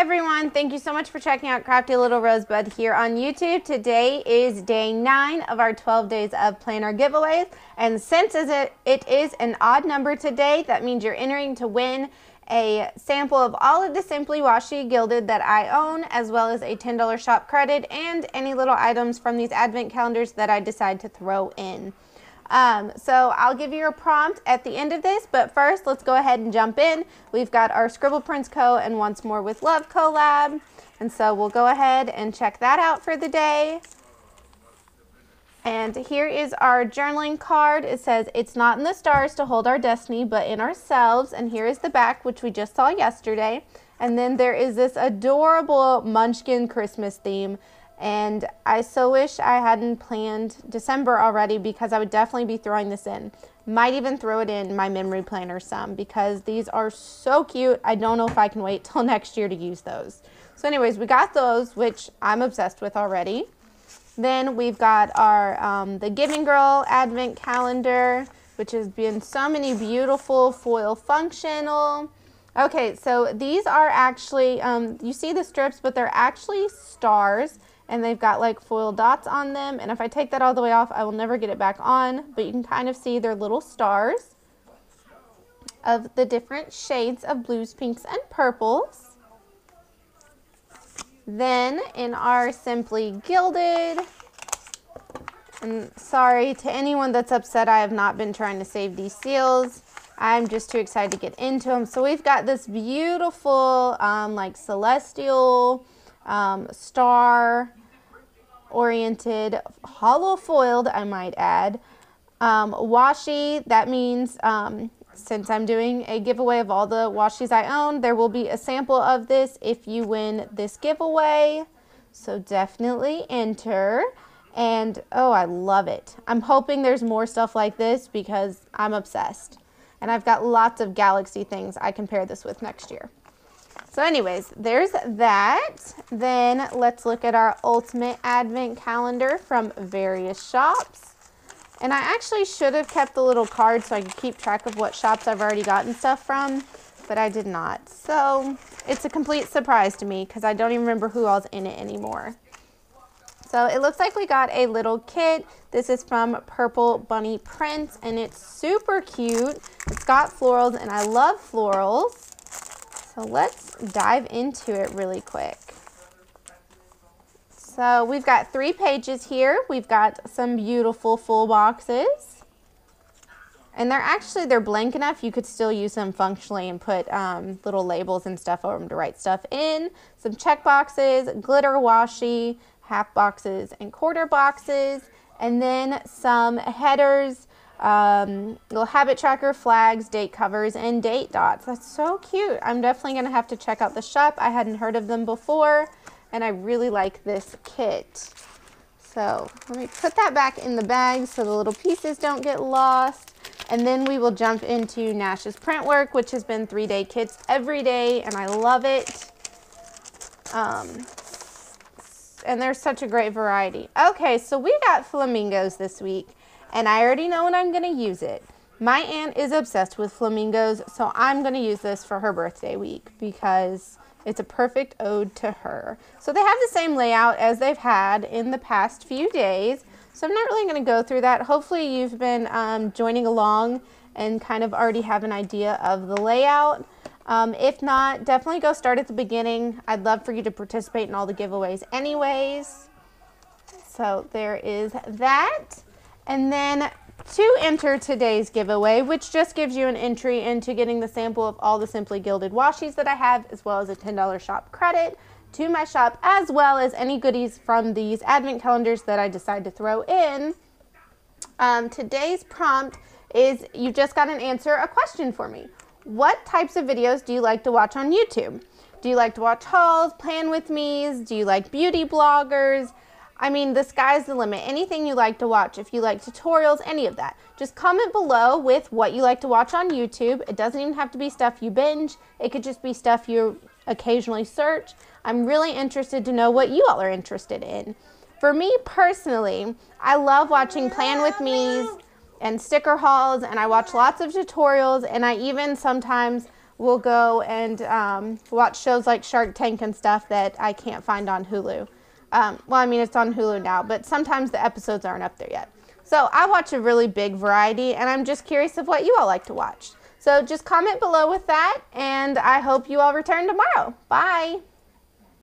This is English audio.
everyone, thank you so much for checking out Crafty Little Rosebud here on YouTube. Today is day nine of our 12 days of planner giveaways. And since it, it is an odd number today, that means you're entering to win a sample of all of the Simply Washi Gilded that I own, as well as a $10 shop credit and any little items from these advent calendars that I decide to throw in. Um, so I'll give you a prompt at the end of this, but first let's go ahead and jump in. We've got our Scribble Prints Co. and Once More with Love collab. And so we'll go ahead and check that out for the day. And here is our journaling card. It says, it's not in the stars to hold our destiny, but in ourselves. And here is the back, which we just saw yesterday. And then there is this adorable Munchkin Christmas theme and I so wish I hadn't planned December already because I would definitely be throwing this in. Might even throw it in my memory planner some because these are so cute. I don't know if I can wait till next year to use those. So anyways, we got those, which I'm obsessed with already. Then we've got our um, the Giving Girl Advent Calendar, which has been so many beautiful foil functional. Okay, so these are actually, um, you see the strips, but they're actually stars and they've got like foil dots on them. And if I take that all the way off, I will never get it back on, but you can kind of see their little stars of the different shades of blues, pinks, and purples. Then in our Simply Gilded, and sorry to anyone that's upset I have not been trying to save these seals. I'm just too excited to get into them. So we've got this beautiful um, like celestial um, star oriented, holo foiled, I might add. Um, washi, that means um, since I'm doing a giveaway of all the washis I own, there will be a sample of this if you win this giveaway. So definitely enter. And oh, I love it. I'm hoping there's more stuff like this because I'm obsessed. And I've got lots of galaxy things I can pair this with next year. So anyways, there's that. Then let's look at our ultimate advent calendar from various shops. And I actually should have kept the little card so I could keep track of what shops I've already gotten stuff from, but I did not. So it's a complete surprise to me because I don't even remember who all's in it anymore. So it looks like we got a little kit. This is from Purple Bunny Prints and it's super cute. It's got florals and I love florals. So let's dive into it really quick. So we've got three pages here. We've got some beautiful full boxes. And they're actually, they're blank enough, you could still use them functionally and put um, little labels and stuff over them to write stuff in. Some check boxes, glitter washi, half boxes and quarter boxes, and then some headers um, little habit tracker, flags, date covers, and date dots. That's so cute. I'm definitely going to have to check out the shop. I hadn't heard of them before, and I really like this kit. So let me put that back in the bag so the little pieces don't get lost. And then we will jump into Nash's print work, which has been three-day kits every day, and I love it. Um, and there's such a great variety. Okay, so we got flamingos this week and I already know when I'm going to use it. My aunt is obsessed with flamingos, so I'm going to use this for her birthday week because it's a perfect ode to her. So they have the same layout as they've had in the past few days. So I'm not really going to go through that. Hopefully you've been um, joining along and kind of already have an idea of the layout. Um, if not, definitely go start at the beginning. I'd love for you to participate in all the giveaways anyways. So there is that. And then to enter today's giveaway, which just gives you an entry into getting the sample of all the Simply Gilded washis that I have, as well as a $10 shop credit to my shop, as well as any goodies from these advent calendars that I decide to throw in. Um, today's prompt is you just got to answer a question for me. What types of videos do you like to watch on YouTube? Do you like to watch hauls, plan with me's? Do you like beauty bloggers? I mean, the sky's the limit. Anything you like to watch, if you like tutorials, any of that. Just comment below with what you like to watch on YouTube. It doesn't even have to be stuff you binge. It could just be stuff you occasionally search. I'm really interested to know what you all are interested in. For me personally, I love watching Plan With Me's and sticker hauls, and I watch lots of tutorials, and I even sometimes will go and um, watch shows like Shark Tank and stuff that I can't find on Hulu. Um, well, I mean, it's on Hulu now, but sometimes the episodes aren't up there yet. So I watch a really big variety, and I'm just curious of what you all like to watch. So just comment below with that, and I hope you all return tomorrow. Bye.